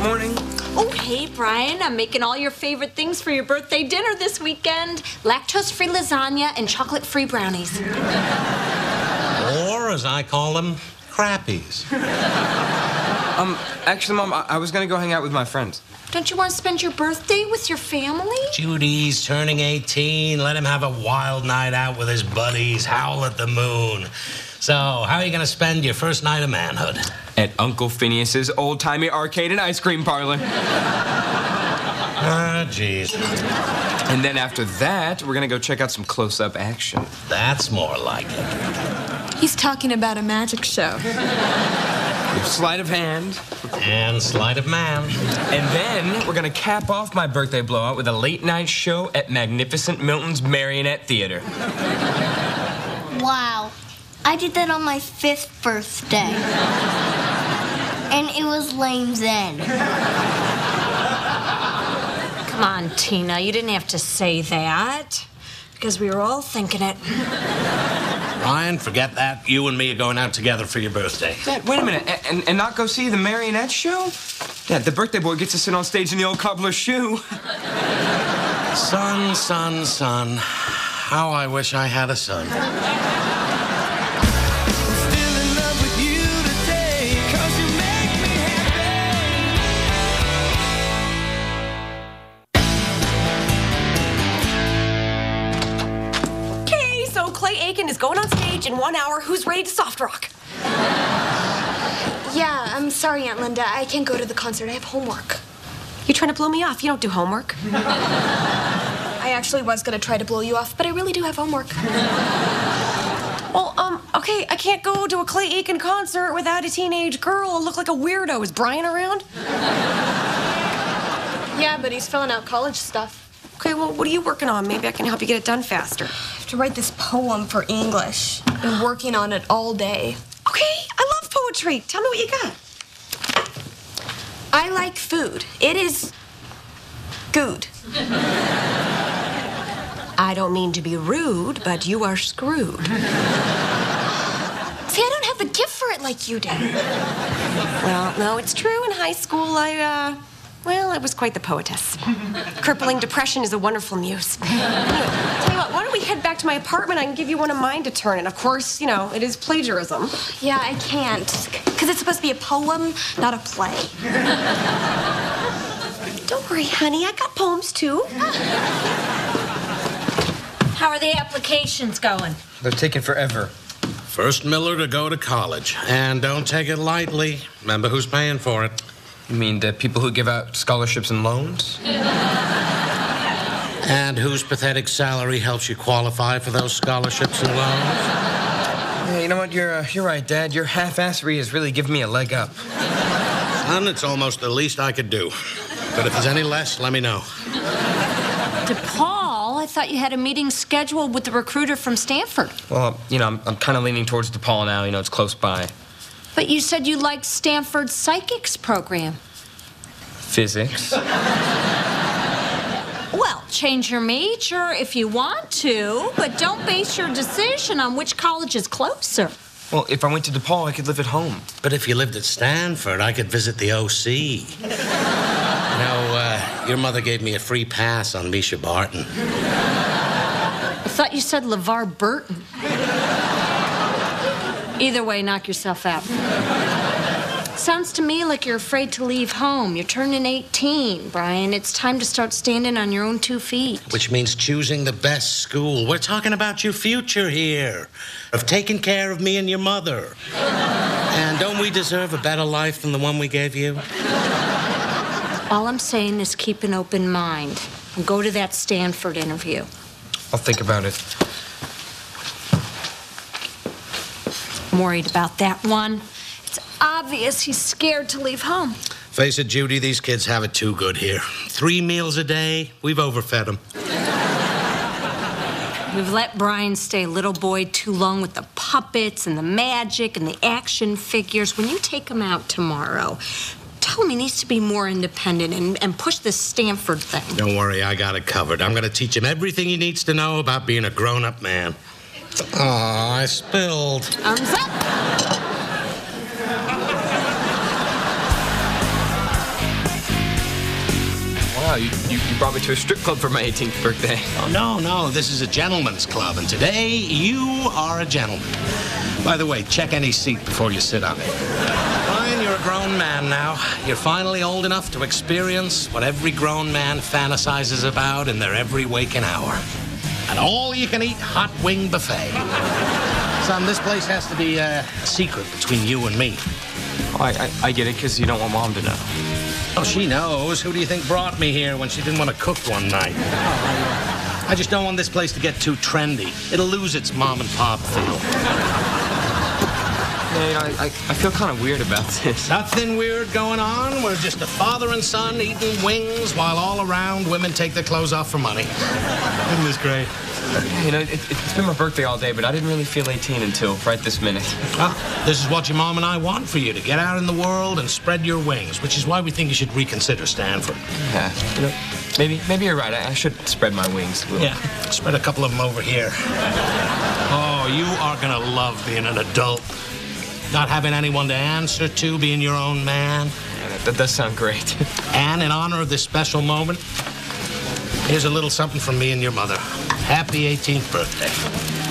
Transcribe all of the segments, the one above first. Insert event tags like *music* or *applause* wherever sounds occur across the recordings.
Good morning. Oh, hey, Brian. I'm making all your favorite things for your birthday dinner this weekend lactose free lasagna and chocolate free brownies. Or, as I call them, crappies. Um, actually, Mom, I, I was gonna go hang out with my friends. Don't you want to spend your birthday with your family? Judy's turning 18. Let him have a wild night out with his buddies, howl at the moon. So, how are you going to spend your first night of manhood? At Uncle Phineas's old-timey arcade and ice cream parlor. *laughs* Ah, jeez. And then after that, we're gonna go check out some close-up action. That's more like it. He's talking about a magic show. Sleight of hand. And sleight of man. And then we're gonna cap off my birthday blowout with a late-night show at Magnificent Milton's Marionette Theater. Wow. I did that on my fifth birthday. and it was lame then. Come on, Tina. You didn't have to say that. Because we were all thinking it. Ryan, forget that. You and me are going out together for your birthday. Dad, wait a minute. A- And, and not go see the marionette show? Dad, the birthday boy gets to sit on stage in the old cobbler's shoe. Son, son, son. How I wish I had a son. Who's ready to soft rock? Yeah, I'm sorry, Aunt Linda. I can't go to the concert. I have homework. You're trying to blow me off? You don't do homework. *laughs* I actually was gonna try to blow you off, but I really do have homework. Well, um, okay, I can't go to a Clay Aiken concert without a teenage girl and look like a weirdo. Is Brian around? Yeah, but he's filling out college stuff. Okay, well, what are you working on? Maybe I can help you get it done faster. To write this poem for English. Been working on it all day. Okay, I love poetry. Tell me what you got. I like food. It is good. *laughs* I don't mean to be rude, but you are screwed. See, I don't have the gift for it like you do. Well, no, it's true. In high school, I, uh, well, I was quite the poetess. *laughs* Crippling depression is a wonderful muse. Anyway, tell you what, why don't we head back to my apartment? I can give you one of mine to turn in. Of course, you know, it is plagiarism. Yeah, I can't. Because it's supposed to be a poem, not a play. Don't worry, honey. I got poems too. How are the applications going? They're taking forever. First Miller to go to college. And don't take it lightly. Remember who's paying for it. You mean the people who give out scholarships and loans? And whose pathetic salary helps you qualify for those scholarships and loans? Yeah, you know what? You're uh, you're right, Dad. Your half-assery has really given me a leg up. Son, it's almost the least I could do. But if there's any less, let me know. DePaul, I thought you had a meeting scheduled with the recruiter from Stanford. Well, you know, I'm, I'm kind of leaning towards DePaul now. You know, it's close by. But you said you liked Stanford's psychics program. Physics. Well, change your major if you want to, but don't base your decision on which college is closer. Well, if I went to DePaul, I could live at home. But if you lived at Stanford, I could visit the OC. you *laughs* know, uh, your mother gave me a free pass on Mischa Barton. I thought you said LeVar Burton. *laughs* Either way, knock yourself out. Sounds to me like you're afraid to leave home. You're turning 18, Brian. It's time to start standing on your own two feet. Which means choosing the best school. We're talking about your future here, of taking care of me and your mother. And don't we deserve a better life than the one we gave you? All I'm saying is keep an open mind and go to that Stanford interview. I'll think about it. I'm worried about that one. It's obvious he's scared to leave home. Face it, Judy, these kids have it too good here. Three meals a day, we've overfed them. We've let Brian stay little boy too long with the puppets and the magic and the action figures. When you take him out tomorrow, tell him he needs to be more independent and, and push this Stanford thing. Don't worry, I got it covered. I'm going to teach him everything he needs to know about being a grown up man. Aw, I spilled. Arms up. Wow, you you brought me to a strip club for my 18th birthday. Oh, no, no, this is a gentleman's club, and today you are a gentleman. By the way, check any seat before you sit on it. Brian, you're a grown man now. You're finally old enough to experience what every grown man fantasizes about in their every waking hour. An all-you-can-eat hot wing buffet. Son, this place has to be a secret between you and me. Oh, I, I, I get it, because you don't want mom to know. Oh, she knows. Who do you think brought me here when she didn't want to cook one night? I just don't want this place to get too trendy. It'll lose its mom and pop feel. Yeah, you know, I, I, I feel kind of weird about this. Nothing weird going on. We're just a father and son eating wings while all around women take their clothes off for money. Isn't this great? You know, it, it's been my birthday all day, but I didn't really feel 18 until right this minute. Well, this is what your mom and I want for you to get out in the world and spread your wings, which is why we think you should reconsider Stanford. Yeah, you know, maybe maybe you're right. I, I should spread my wings. a little. Yeah, spread a couple of them over here. Oh, you are gonna love being an adult. Not having anyone to answer to, being your own man. Yeah, that, that does sound great. *laughs* And in honor of this special moment, here's a little something from me and your mother. Happy 18th birthday.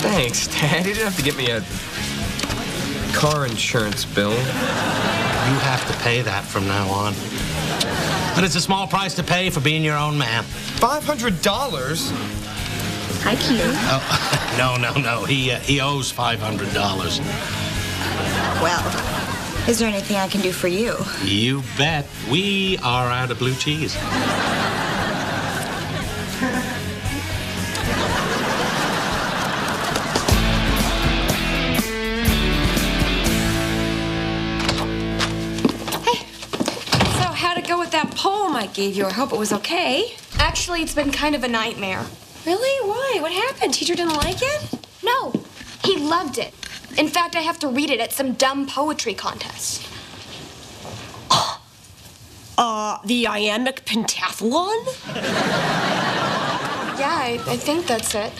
Thanks, Dad. You didn't have to get me a car insurance bill. You have to pay that from now on. But it's a small price to pay for being your own man. $500? Hi, Q. Oh, *laughs* no, no, no. He, uh, he owes $500. Well, is there anything I can do for you? You bet. We are out of blue cheese. Hey. So, how'd it go with that poem I gave you? I hope it was okay. Actually, it's been kind of a nightmare. Really? Why? What happened? Teacher didn't like it? No, he loved it. In fact, I have to read it at some dumb poetry contest. *gasps* Uh, the iambic pentathlon? *laughs* Yeah, I, I think that's it.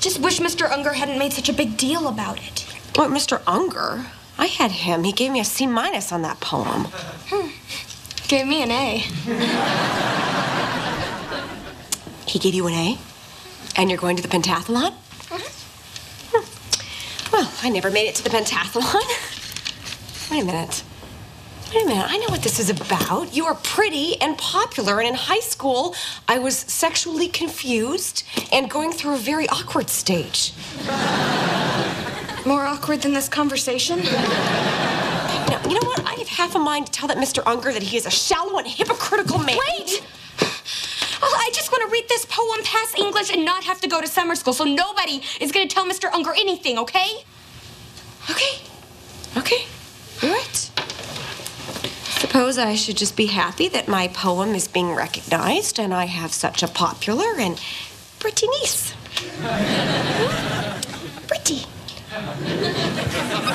Just wish Mr. Unger hadn't made such a big deal about it. What, Mr. Unger? I had him. He gave me a C minus on that poem. Hmm. Gave me an A. He gave you an A? And you're going to the pentathlon? Well, I never made it to the pentathlon. *laughs* Wait a minute. Wait a minute. I know what this is about. You are pretty and popular, and in high school, I was sexually confused and going through a very awkward stage. More awkward than this conversation? Now, you know what? I have half a mind to tell that Mr. Unger that he is a shallow and hypocritical man. Wait! I just want to read this poem past English and not have to go to summer school, so nobody is going to tell Mr. Unger anything, okay? Okay. Okay. All right. Suppose I should just be happy that my poem is being recognized and I have such a popular and pretty niece. Hmm? pretty.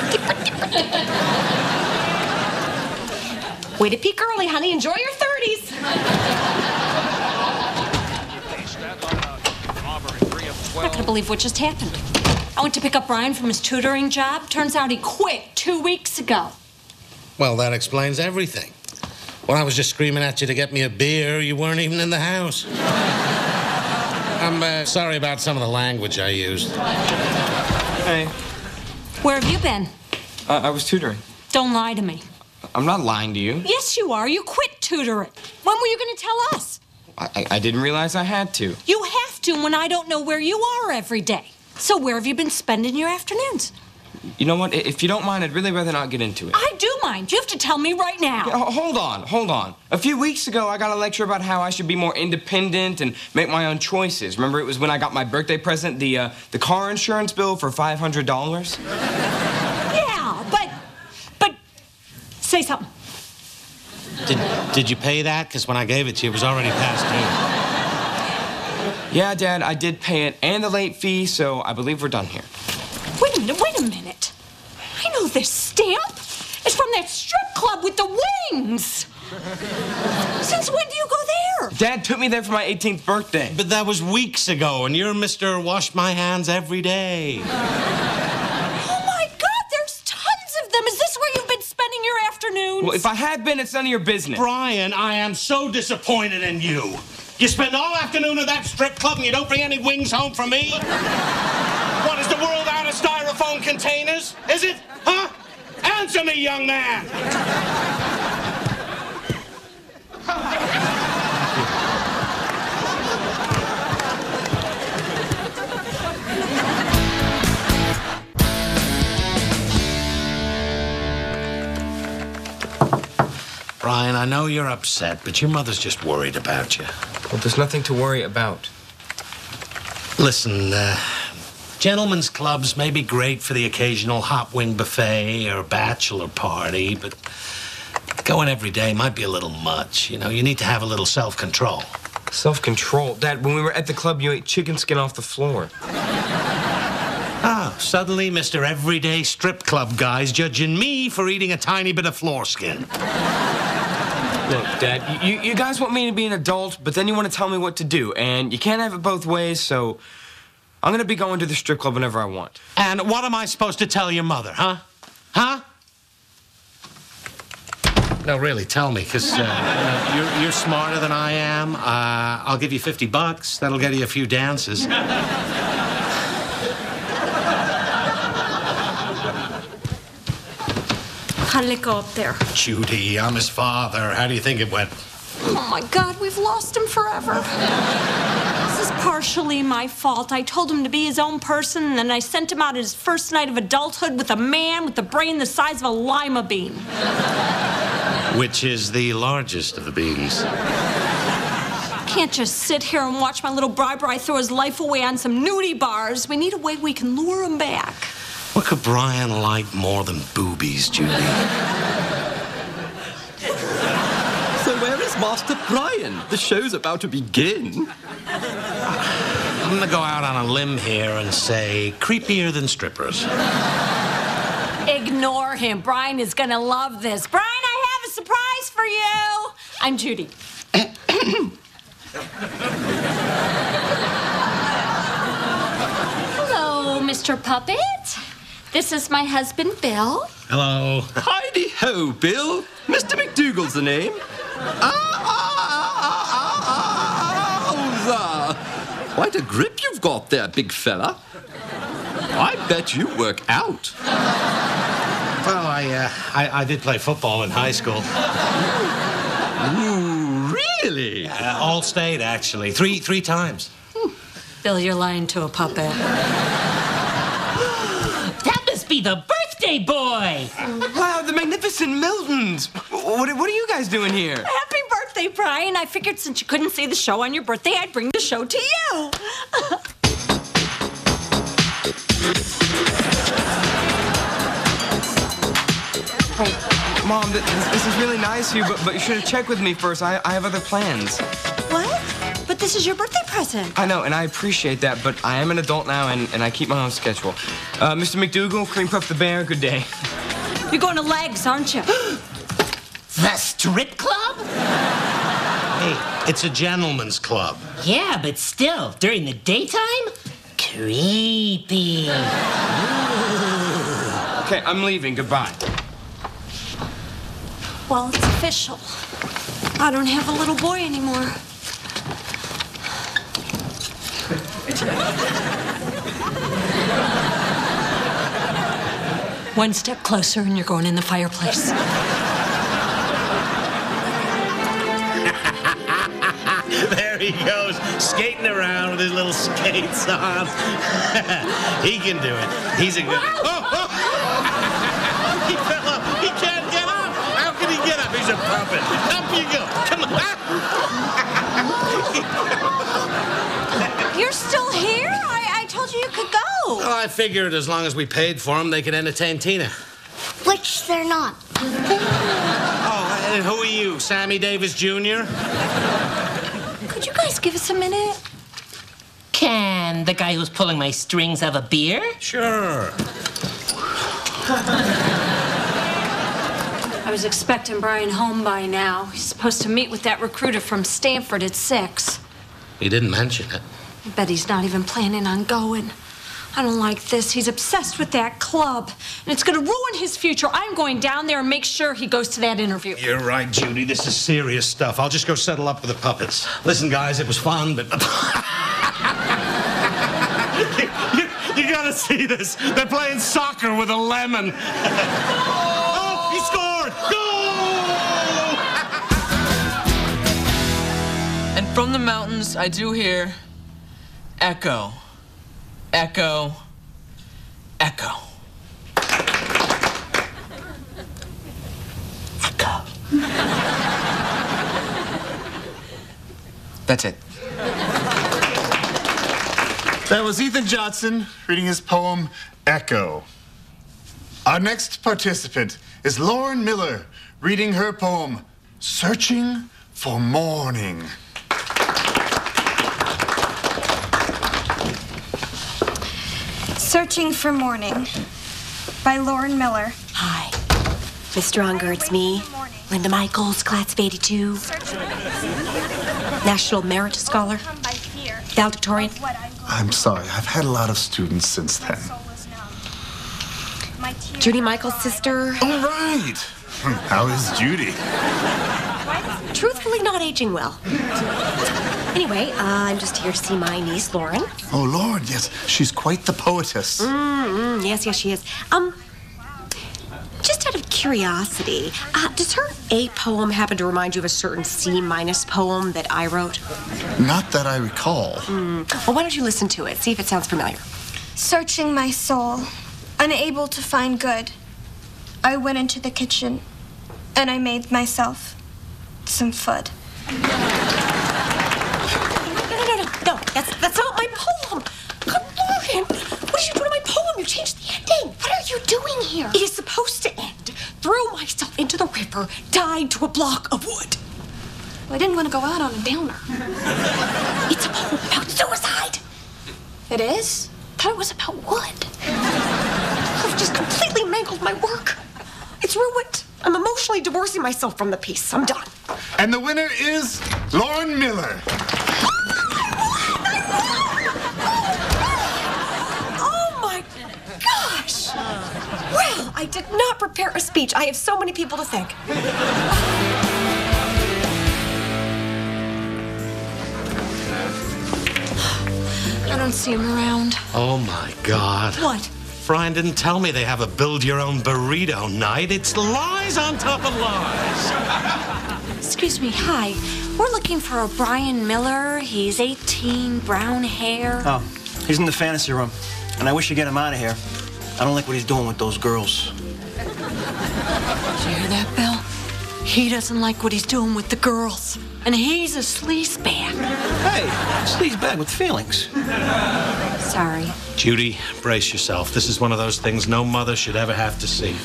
Pretty, pretty, pretty. Way to peak early, honey. Enjoy your 30s. I'm not gonna believe what just happened. I went to pick up Brian from his tutoring job. Turns out he quit two weeks ago. Well, that explains everything. When I was just screaming at you to get me a beer, you weren't even in the house. *laughs* I'm uh, sorry about some of the language I used. Hey, Where have you been? uh, I was tutoring. Don't lie to me. I'm not lying to you. Yes, you are. You quit tutoring. When were you gonna tell us? I, I, didn't realize I had to. You have to when I don't know where you are every day. So where have you been spending your afternoons? You know what? If you don't mind, I'd really rather not get into it. I do mind. You have to tell me right now. Yeah, hold on, hold on. A few weeks ago, I got a lecture about how I should be more independent and make my own choices. Remember, it was when I got my birthday present, the uh, the car insurance bill for five hundred dollars. Yeah, but but say something. Did, did you pay that? Because when I gave it to you, it was already past due. Yeah, Dad, I did pay it and the late fee, so I believe we're done here. Wait a minute, wait a minute. I know this stamp. It's from that strip club with the wings. Since when do you go there? Dad took me there for my 18th birthday. But that was weeks ago, and you're Mr. Wash My Hands every day. Oh my God, there's tons of them. Is this where you've been spending your Well, if I had been, it's none of your business. Brian, I am so disappointed in you. You spend all afternoon at that strip club and you don't bring any wings home for me? what, is the world out of styrofoam containers? Is it? Huh? Answer me, young man! Brian, I know you're upset, but your mother's just worried about you. Well, there's nothing to worry about. Listen, uh, gentlemen's clubs may be great for the occasional hot wing buffet or bachelor party, but going every day might be a little much. You know, you need to have a little self control. Self control. Dad, when we were at the club, you ate chicken skin off the floor. Ah, suddenly, Mr. Everyday Strip Club guy's judging me for eating a tiny bit of floor skin. Look, Dad, you, you guys want me to be an adult, but then you want to tell me what to do, and you can't have it both ways, so I'm gonna be going to the strip club whenever I want. And what am I supposed to tell your mother, huh? Huh? No, really, tell me, because uh, you're, you're smarter than I am. Uh, I'll give you 50 bucks. That'll get you a few dances. How did it go up there? Judy, I'm his father. How do you think it went? Oh my God, we've lost him forever. this is partially my fault. I told him to be his own person, and then I sent him out his first night of adulthood with a man with a brain the size of a lima bean. Which is the largest of the beans? Can't just sit here and watch my little bri bri throw his life away on some nudie bars. We need a way we can lure him back. What could Brian like more than boobies, Judy? So where is Master Brian? The show's about to begin. I'm gonna go out on a limb here and say creepier than strippers. Ignore him. Brian is gonna love this. Brian, I have a surprise for you. I'm Judy. Hello, Mr. Puppet. This is my husband, Bill. Hello. Heidi ho, Bill. Mr. McDougal's the name. Ah, ah, ah, ah, ah, Quite a grip you've got there, big fella. I bet you work out. Well, I, uh, I, I did play football in high school. Ooh, really? Uh, all state, actually. Three, three times. Bill, you're lying to a puppet. That must be the birthday boy. Wow, the magnificent Miltons! What, what are you guys doing here? Happy birthday, Brian. I figured since you couldn't see the show on your birthday, I'd bring the show to you. *laughs* Mom, this, this is really nice of you, but, but you should have checked with me first. I, I have other plans. What? But this is your birthday present. I know, and I appreciate that, but I am an adult now, and, and I keep my own schedule. Uh, Mr. McDougal, Cream Puff the Bear, good day. You're going to legs, aren't you? *gasps* The strip club? Hey, it's a gentleman's club. Yeah, but still, during the daytime? Creepy. *laughs* Okay, I'm leaving. Goodbye. Well, it's official. I don't have a little boy anymore. *laughs* One step closer and you're going in the fireplace. *laughs* There he goes, skating around with his little skates on. *laughs* he can do it. He's a good. Oh, oh. oh. he fell off. He can't get up. How can he get up? He's a puppet. Up you go. Come on. You're still here? I, I told you you could go. Well, I figured as long as we paid for them, they could entertain Tina. Which they're not. Oh, and who are you, Sammy Davis Jr.? Could you guys give us a minute? Can the guy who's pulling my strings have a beer? Sure. I was expecting Brian home by now. He's supposed to meet with that recruiter from Stanford at 6. He didn't mention it. I bet he's not even planning on going. I don't like this. He's obsessed with that club, and it's going to ruin his future. I'm going down there and make sure he goes to that interview. You're right, Judy. This is serious stuff. I'll just go settle up with the puppets. Listen, guys, it was fun, but. you, *laughs* you- you gotta see this. They're playing soccer with a lemon. *laughs* oh, he scored! Goal! And from the mountains, I do hear echo, echo, echo. Echo. That's it. That was Ethan Johnson reading his poem, Echo. Our next participant is Lauren Miller reading her poem, Searching for Morning. Searching for Morning by Lauren Miller. Hi. Mr. Unger, it's me, Linda Michaels, class of 82. National Merit Scholar. Valedictorian. I'm sorry, I've had a lot of students since then. Judy Michaels' sister. All right. How is Judy? Truthfully, not aging well. Anyway, uh, I'm just here to see my niece, Lauren. Oh, Lord, yes, she's quite the poetess. Mm-mm, yes, yes, she is. Um, just out of curiosity, uh, does her A poem happen to remind you of a certain C minus poem that I wrote? Not that I recall. Mm. Well, why don't you listen to it? See if it sounds familiar. Searching my soul, unable to find good, I went into the kitchen and I made myself some food. No, no, no, no, no. That's that's not my poem. Good Lord, what did you do to my poem? You changed the ending. What are you doing here? It is supposed to end. Threw myself into the river, died to a block of wood. Well, I didn't want to go out on a downer. *laughs* It's a poem about suicide. It is? I thought it was about wood. I've just completely mangled my work. It's ruined. I'm emotionally divorcing myself from the piece. I'm done. And the winner is Lauren Miller. I did not prepare a speech. I have so many people to thank. I don't see him around. Oh my God. What? Brian didn't tell me they have a build your own burrito night. It's lies on top of lies. Excuse me, hi. We're looking for a Brian Miller. He's 18, brown hair. Oh, he's in the fantasy room, and I wish you'd get him out of here. I don't like what he's doing with those girls. Did you hear that, Bill? He doesn't like what he's doing with the girls. And he's a sleaze bag. Hey, sleaze bag with feelings. Sorry. Judy, brace yourself. This is one of those things no mother should ever have to see.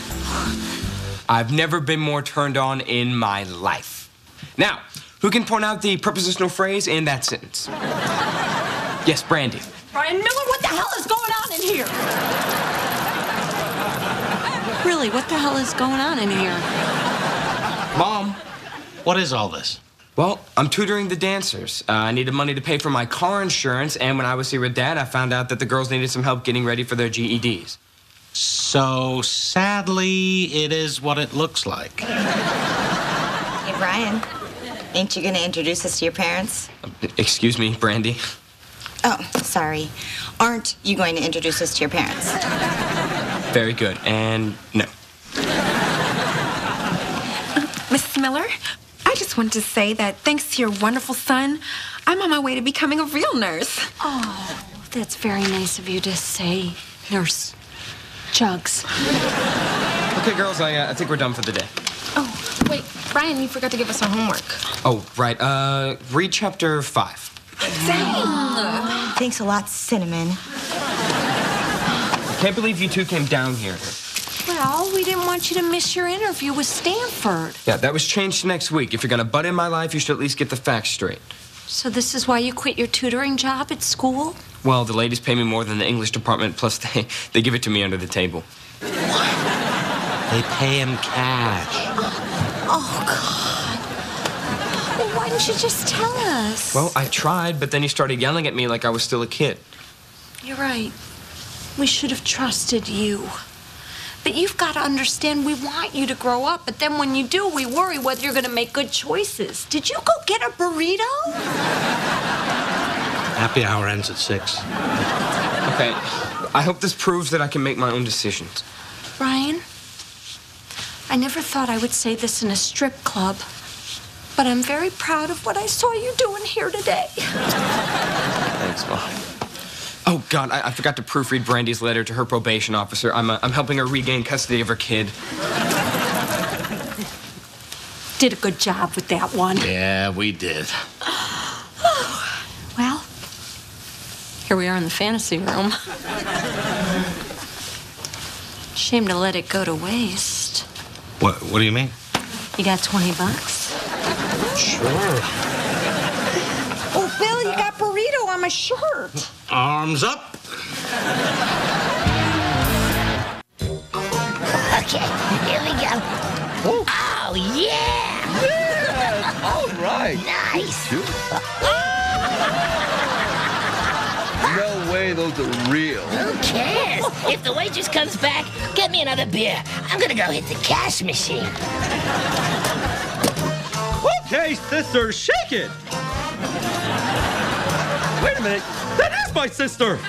I've never been more turned on in my life. Now, who can point out the prepositional phrase in that sentence? Yes, Brandy. Brian Miller, what the hell is going on in here? Really, what the hell is going on in here? Mom. What is all this? Well, I'm tutoring the dancers. Uh, I needed money to pay for my car insurance, and when I was here with Dad, I found out that the girls needed some help getting ready for their GEDs. So sadly, it is what it looks like. Hey, Brian, ain't you gonna introduce us to your parents? Excuse me, Brandy. Oh, sorry. Aren't you going to introduce us to your parents? Very good. And no. Mrs. Miller, I just wanted to say that thanks to your wonderful son, I'm on my way to becoming a real nurse. Oh, that's very nice of you to say, Nurse Jugs. Okay, girls, I, uh, I think we're done for the day. Oh, wait, Brian, you forgot to give us our homework. Oh, right. Uh, read chapter five. Thanks a lot, Cinnamon. Can't believe you two came down here. Well, we didn't want you to miss your interview with Stanford. Yeah, that was changed to next week. If you're gonna butt in my life, you should at least get the facts straight. So this is why you quit your tutoring job at school? Well, the ladies pay me more than the English department, plus *laughs* they, they give it to me under the table. *laughs* They pay him cash. Oh, God. Well, why didn't you just tell us? Well, I tried, but then he started yelling at me like I was still a kid. You're right. We should have trusted you. But you've got to understand we want you to grow up, but then when you do, we worry whether you're going to make good choices. Did you go get a burrito? Happy hour ends at 6. Okay. I hope this proves that I can make my own decisions. Brian, I never thought I would say this in a strip club, but I'm very proud of what I saw you doing here today. Thanks, Mom. Oh, God, I, I forgot to proofread Brandy's letter to her probation officer. I'm, uh, I'm helping her regain custody of her kid. Did a good job with that one. Yeah, we did. *sighs* Well, here we are in the fantasy room. *laughs* Shame to let it go to waste. What, what do you mean? You got 20 bucks? Sure. Oh, Bill, you got burrito on my shirt. Arms up. Okay, here we go. Oh, yeah! Yes, all right. Nice. No way those are real. Who cares? If the waitress comes back, get me another beer. I'm gonna go hit the cash machine. Okay, sister, shake it! Wait a minute, that is my sister!